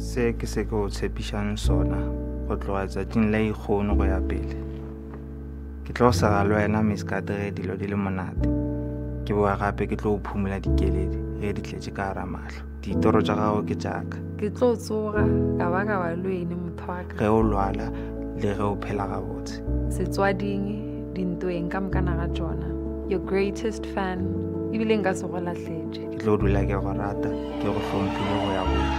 se ke se ke o tshepišang sona go tloga tsatsing la ikgono go ya pele. Ke tlo sega le wena miskatre dilo di le monate. Ke boa gape ke tlo o phumola dikeledi ge di tletse ka gara matlho ditoro tša gago ke jaaka ke tlo tsoga ka ba ka ba le wene motho wa ka. Ge o lwala le ge o phela gabotse. Setswading dintweng ka mokana ga tsona. Your greatest fan ebile nka se go latlhetše ke tlo dula ke go rata ke go tlhomphile go ya bone